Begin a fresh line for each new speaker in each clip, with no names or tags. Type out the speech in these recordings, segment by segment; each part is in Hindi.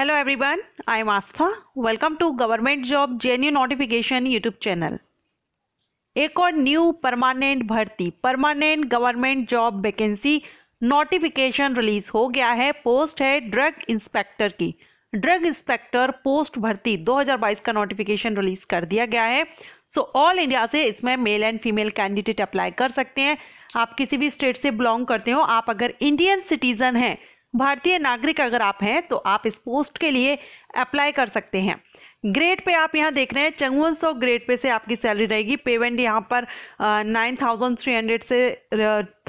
Hello everyone, I am Astha. Welcome to Government Job JNU Notification YouTube channel एक और न्यू परमानेंट भर्ती permanent government job vacancy notification release हो गया है पोस्ट है ड्रग इंस्पेक्टर की। ड्रग इंस्पेक्टर पोस्ट भर्ती 2022 का नोटिफिकेशन रिलीज़ कर दिया गया है। सो ऑल इंडिया से इसमें male and female candidate apply कर सकते हैं। आप किसी भी स्टेट से बिलोंग करते हो आप अगर इंडियन सिटीजन हैं भारतीय नागरिक अगर आप हैं तो आप इस पोस्ट के लिए अप्लाई कर सकते हैं। ग्रेड पे आप यहाँ देख रहे हैं चौवन सौ ग्रेड पे से आपकी सैलरी रहेगी। पेमेंट यहाँ पर नाइन थाउज़ेंड थ्री हंड्रेड से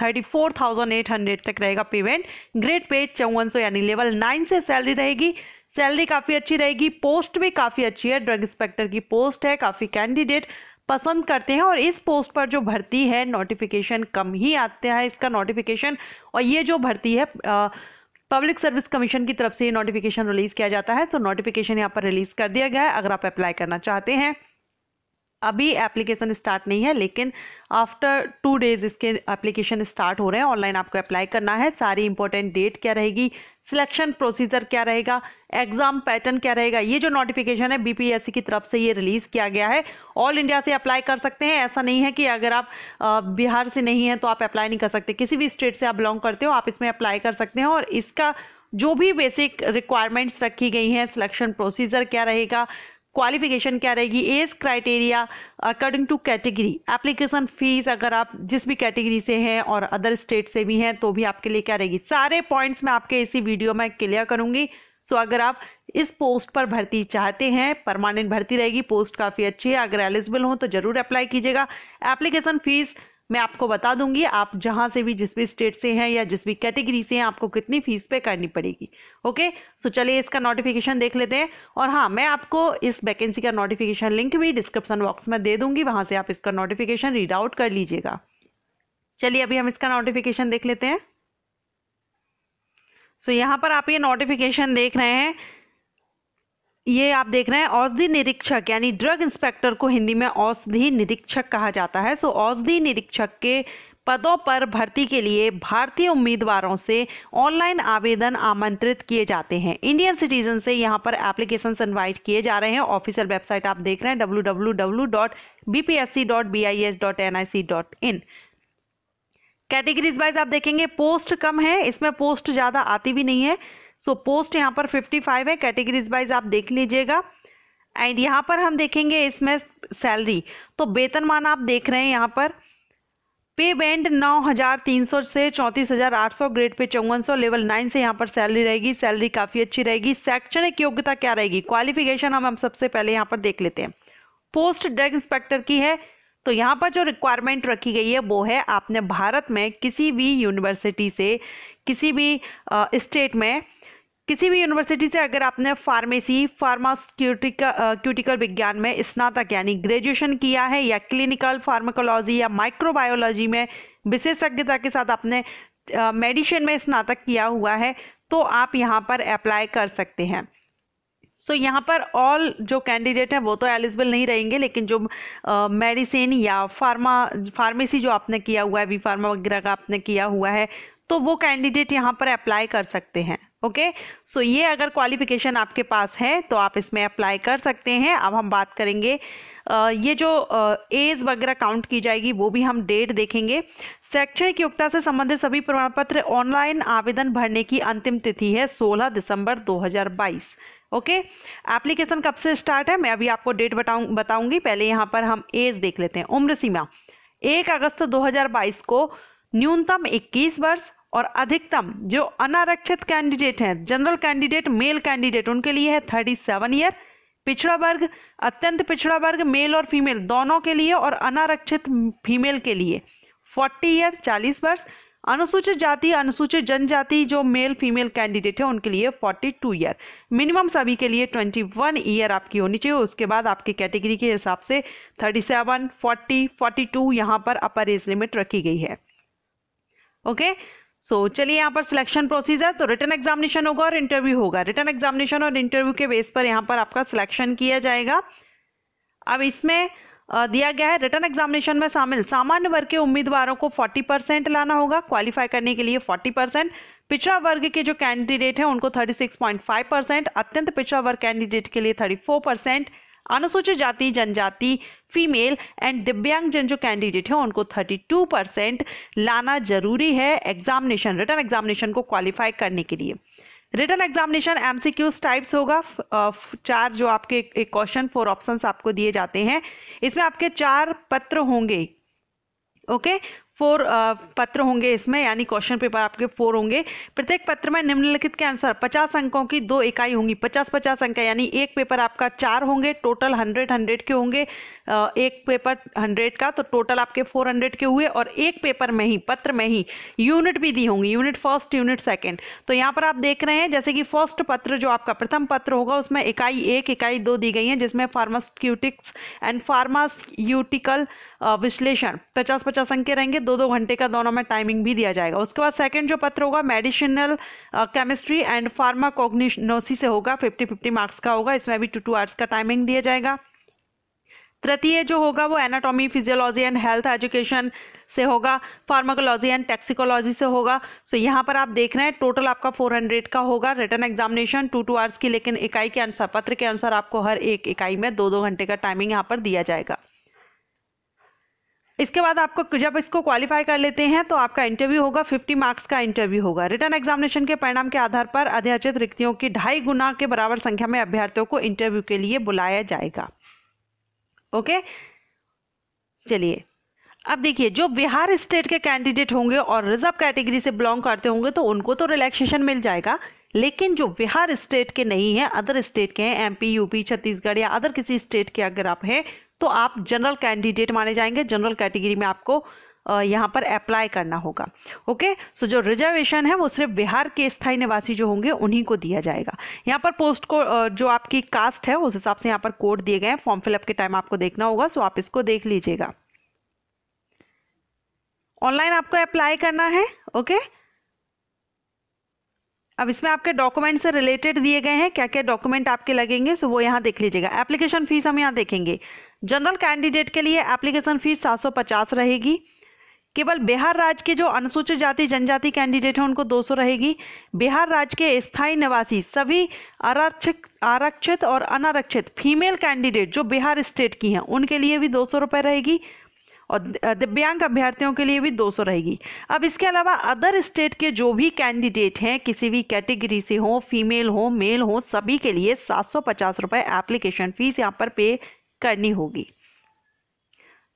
thirty four thousand eight hundred तक रहेगा पेमेंट ग्रेड पे चौवन सौ यानी लेवल नाइन से सैलरी रहेगी। सैलरी काफ़ी अच्छी रहेगी। पोस्ट भी काफ़ी अच्छी है। ड्रग इंस्पेक्टर की पोस्ट है। काफ़ी कैंडिडेट पसंद करते हैं और इस पोस्ट पर जो भर्ती है नोटिफिकेशन कम ही आता है, इसका नोटिफिकेशन और ये जो भर्ती है पब्लिक सर्विस कमीशन की तरफ़ से ये नोटिफिकेशन रिलीज़ किया जाता है सो नोटिफिकेशन यहाँ पर रिलीज़ कर दिया गया है, अगर आप अप्लाई करना चाहते हैं। अभी एप्लीकेशन स्टार्ट नहीं है, लेकिन आफ्टर टू डेज़ इसके एप्लीकेशन स्टार्ट हो रहे हैं। ऑनलाइन आपको अप्लाई करना है। सारी इंपॉर्टेंट डेट क्या रहेगी? सिलेक्शन प्रोसीजर क्या रहेगा? एग्ज़ाम पैटर्न क्या रहेगा? ये जो नोटिफिकेशन है बीपीएससी की तरफ़ से ये रिलीज़ किया गया है। ऑल इंडिया से अप्लाई कर सकते हैं। ऐसा नहीं है कि अगर आप बिहार से नहीं है तो आप अप्लाई नहीं कर सकते। किसी भी स्टेट से आप बिलोंग करते हो, आप इसमें अप्लाई कर सकते हैं। और इसका जो भी बेसिक रिक्वायरमेंट्स रखी गई हैं सिलेक्शन प्रोसीजर क्या रहेगा? क्वालिफिकेशन क्या रहेगी? Age criteria according to category application fees अगर आप जिस भी कैटेगरी से हैं और अदर स्टेट से भी हैं तो भी आपके लिए क्या रहेगी? सारे पॉइंट्स मैं आपके इसी वीडियो में क्लियर करूँगी। सो so, अगर आप इस पोस्ट पर भर्ती चाहते हैं परमानेंट भर्ती रहेगी पोस्ट काफ़ी अच्छी है। अगर एलिजिबल हो तो ज़रूर अप्लाई कीजिएगा। एप्लीकेशन फ़ीस मैं आपको बता दूँगी आप जहाँ से भी जिस भी स्टेट से हैं या जिस भी कैटेगरी से हैं आपको कितनी फ़ीस पे करनी पड़ेगी ओके सो चलिए इसका नोटिफिकेशन देख लेते हैं। और हाँ मैं आपको इस वैकेंसी का नोटिफिकेशन लिंक भी डिस्क्रिप्शन बॉक्स में दे दूँगी वहाँ से आप इसका नोटिफिकेशन रीड आउट कर लीजिएगा। चलिए अभी हम इसका नोटिफिकेशन देख लेते हैं। सो so, यहाँ पर आप ये नोटिफिकेशन देख रहे हैं ये आप देख रहे हैं, औषधि निरीक्षक, यानी ड्रग इंस्पेक्टर को हिंदी में औषधि निरीक्षक कहा जाता है। सो, औषधि निरीक्षक के पदों पर भर्ती के लिए भारतीय उम्मीदवारों से ऑनलाइन आवेदन आमंत्रित किए जाते हैं। इंडियन सिटीजन से यहाँ पर एप्लीकेशन इनवाइट किए जा रहे हैं। ऑफिशियल वेबसाइट आप देख रहे हैं www.bpsc.bis.nic.in कैटेगरीज वाइज आप देखेंगे, पोस्ट कम है, इसमें पोस्ट ज़्यादा आती भी नहीं है। सो पोस्ट यहाँ पर 55 है कैटेगरीज वाइज आप देख लीजिएगा। एंड यहाँ पर हम देखेंगे इसमें सैलरी तो वेतनमान आप देख रहे हैं यहाँ पर। पे बैंड नौ हज़ार तीन सौ से चौंतीस हज़ार आठ सौ ग्रेड पे चौवन लेवल नाइन से यहाँ पर सैलरी रहेगी। सैलरी काफ़ी अच्छी रहेगी। शैक्षणिक योग्यता क्या रहेगी? क्वालिफिकेशन हम हम सबसे पहले यहाँ पर देख लेते हैं। पोस्ट ड्रग इंस्पेक्टर की है। तो यहाँ पर जो रिक्वायरमेंट रखी गई है, वो है आपने भारत में किसी भी यूनिवर्सिटी से, किसी भी स्टेट में किसी भी यूनिवर्सिटी से अगर आपने फार्मेसी फार्मास्यूटिकल विज्ञान में स्नातक यानी ग्रेजुएशन किया है या क्लिनिकल फार्माकोलॉजी या माइक्रोबायोलॉजी में विशेषज्ञता के साथ आपने मेडिसिन में स्नातक किया हुआ है तो आप यहाँ पर अप्लाई कर सकते हैं। सो so, यहाँ पर ऑल जो कैंडिडेट हैं वो तो एलिजिबल नहीं रहेंगे लेकिन जो मेडिसिन या फार्मा फार्मेसी जो आपने किया हुआ है वी फार्मा वगैरह का आपने किया हुआ है तो वो कैंडिडेट यहाँ पर अप्लाई कर सकते हैं। ओके? सो ये अगर क्वालिफिकेशन आपके पास है तो आप इसमें अप्लाई कर सकते हैं। अब हम बात करेंगे ये जो एज वगैरह काउंट की जाएगी, वो भी हम डेट देखेंगे। शैक्षणिक योग्यता से संबंधित सभी प्रमाण पत्र ऑनलाइन आवेदन भरने की अंतिम तिथि है 16 दिसंबर 2022 ओके? एप्लीकेशन कब से स्टार्ट है? मैं अभी आपको डेट बताऊँ, बताऊँगी। पहले यहाँ पर हम एज देख लेते हैं। उम्र सीमा, एक अगस्त 2022 को न्यूनतम 21 वर्ष और अधिकतम जो अनारक्षित कैंडिडेट हैं, जनरल कैंडिडेट, मेल कैंडिडेट, उनके लिए है थर्टी सेवन ईयर पिछड़ा वर्ग, अत्यंत पिछड़ा वर्ग, मेल और फीमेल, दोनों के लिए और अनारक्षित फीमेल के लिए। फोर्टी ईयर चालीस वर्ष। अनुसूचित जाति, अनुसूचित जनजाति जो मेल, फीमेल कैंडिडेट है, उनके लिए फोर्टी टू ईयर मिनिमम सभी के लिए ट्वेंटी वन ईयर आपकी होनी चाहिए। उसके बाद आपकी कैटेगरी के हिसाब से thirty seven forty forty two यहाँ पर अपर एज लिमिट रखी गई है। ओके? okay? सो so, चलिए यहाँ पर सिलेक्शन प्रोसीजर तो रिटर्न एग्जामिनेशन होगा और इंटरव्यू होगा। रिटर्न एग्जामिनेशन और इंटरव्यू के बेस पर यहाँ पर आपका सिलेक्शन किया जाएगा। अब इसमें दिया गया है रिटर्न एग्जामिनेशन में शामिल सामान्य वर्ग के उम्मीदवारों को 40 परसेंट लाना होगा क्वालिफाई करने के लिए 40 परसेंट पिछड़ा वर्ग के जो कैंडिडेट हैं उनको 36.5 परसेंट अत्यंत पिछड़ा वर्ग कैंडिडेट के लिए 34 परसेंट अनुसूचित जाति, जनजाति फीमेल एंड दिव्यांगजन जो कैंडिडेट है, उनको 32 परसेंट लाना ज़रूरी है एग्जामिनेशन रिटर्न एग्जामिनेशन को क्वालिफाई करने के लिए। रिटर्न एग्जामिनेशन एमसीक्यूज टाइप्स होगा। चार जो आपके एक क्वेश्चन फोर ऑप्शंस आपको दिए जाते हैं। इसमें आपके चार पत्र होंगे। ओके फोर पत्र होंगे इसमें, यानी क्वेश्चन पेपर आपके फोर होंगे। प्रत्येक पत्र में निम्नलिखित के अनुसार पचास अंकों की दो इकाई होंगी। पचास पचास अंक यानी एक पेपर आपका चार होंगे टोटल हंड्रेड हंड्रेड के होंगे। एक पेपर हंड्रेड का तो टोटल आपके फोर हंड्रेड के हुए, और एक पेपर में ही, पत्र में ही यूनिट भी दी होंगी। यूनिट फ़र्स्ट यूनिट सेकेंड तो यहाँ पर आप देख रहे हैं, जैसे कि फ़र्स्ट पत्र जो आपका प्रथम पत्र होगा, उसमें इकाई एक, इकाई दो दी गई है, जिसमें फार्मास्यूटिक्स एंड फार्मास्यूटिकल विश्लेषण पचास पचास अंक रहेंगे, दो दो दो घंटे का दोनों में टाइमिंग भी दिया जाएगा। उसके बाद सेकंड जो पत्र होगा मेडिसिनल केमिस्ट्री एंड फार्माकोग्निनोसी से होगा फिफ्टी फिफ्टी मार्क्स का होगा। इसमें भी टू टू आवर्स का टाइमिंग दिया जाएगा। तृतीय जो होगा वो anatomy physiology and health education से होगा। फार्माकोलॉजी एंड टैक्सिकोलॉजी से होगा। सो so, यहाँ पर आप देख रहे हैं टोटल आपका 400 का होगा। Written examination two two hours की लेकिन इकाई के अनुसार पत्र के अनुसार आपको हर एक इकाई में दो दो घंटे का टाइमिंग यहाँ पर दिया जाएगा। इसके बाद आपको जब इसको क्वालिफाई कर लेते हैं तो आपका इंटरव्यू होगा 50 मार्क्स का इंटरव्यू होगा। रिटर्न एग्जामिनेशन के परिणाम के आधार पर अध्याचित रिक्तियों की ढाई गुना के बराबर संख्या में अभ्यर्थियों को इंटरव्यू के लिए बुलाया जाएगा। ओके चलिए। अब देखिए, जो बिहार स्टेट के कैंडिडेट होंगे और रिज़र्व कैटेगरी से बिलोंग करते होंगे तो उनको तो रिलैक्सेशन मिल जाएगा। लेकिन जो बिहार स्टेट के नहीं है अदर स्टेट के हैं एमपी यूपी छत्तीसगढ़ या अदर किसी स्टेट के अगर आप हैं तो आप जनरल कैंडिडेट माने जाएँगे। जनरल कैटेगरी में आपको यहाँ पर अप्लाई करना होगा। ओके सो जो रिजर्वेशन है, वो सिर्फ़ बिहार के स्थायी निवासी जो होंगे, उन्हीं को दिया जाएगा। यहाँ पर पोस्ट को जो आपकी कास्ट है, उस हिसाब से यहाँ पर कोड दिए गए हैं। फॉर्म फिलअप के टाइम आपको देखना होगा सो आप इसको देख लीजिएगा। ऑनलाइन आपको अप्लाई करना है। ओके अब इसमें आपके डॉक्यूमेंट से रिलेटेड दिए गए हैं क्या क्या डॉक्यूमेंट आपके लगेंगे सो वो यहाँ देख लीजिएगा। एप्लीकेशन फ़ीस हम यहाँ देखेंगे। जनरल कैंडिडेट के लिए एप्लीकेशन फ़ीस 750 रहेगी। केवल बिहार राज्य के जो अनुसूचित जाति, जनजाति कैंडिडेट हैं, उनको 200 रहेगी। बिहार राज्य के स्थायी निवासी, सभी आरक्षित आरक्षित और अनारक्षित फीमेल कैंडिडेट जो बिहार स्टेट की हैं, उनके लिए भी दो सौ रहेगी। और दिव्यांग अभ्यर्थियों के लिए भी 200 रहेगी। अब इसके अलावा अदर स्टेट के जो भी कैंडिडेट हैं, किसी भी कैटेगरी से हो फीमेल हो मेल हो, सभी के लिए सात सौ एप्लीकेशन फ़ीस यहाँ पर पे करनी होगी।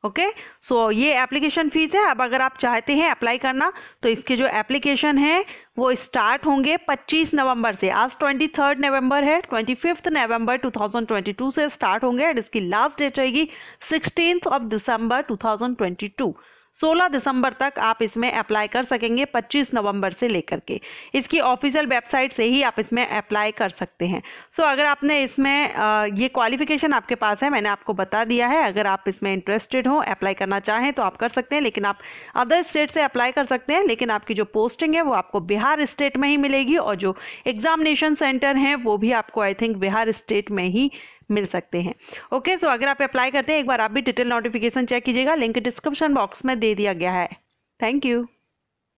ओके? सो ये एप्लीकेशन फ़ीस है। अब अगर आप चाहते हैं अप्लाई करना तो इसके जो एप्लीकेशन है, वो स्टार्ट होंगे 25 नवंबर से। आज ट्वेंटी थर्ड नवंबर है ट्वेंटी फिफ्थ नवंबर 2022 से स्टार्ट होंगे एंड इसकी लास्ट डेट रहेगी सिक्सटीन ऑफ़ दिसंबर 2022 16 दिसंबर तक आप इसमें अप्लाई कर सकेंगे 25 नवंबर से लेकर के। इसकी ऑफिशियल वेबसाइट से ही आप इसमें अप्लाई कर सकते हैं। सो so, अगर आपने इसमें ये क्वालिफिकेशन आपके पास है मैंने आपको बता दिया है अगर आप इसमें इंटरेस्टेड हो अप्लाई करना चाहें तो आप कर सकते हैं लेकिन आप अदर स्टेट से अप्लाई कर सकते हैं लेकिन आपकी जो पोस्टिंग है वो आपको बिहार स्टेट में ही मिलेगी और जो एग्जामिनेशन सेंटर हैं वो भी आपको आई थिंक बिहार स्टेट में ही मिल सकते हैं। ओके सो अगर आप अप्लाई करते हैं, एक बार आप भी डिटेल नोटिफिकेशन चेक कीजिएगा। लिंक डिस्क्रिप्शन बॉक्स में दे दिया गया है। Thank you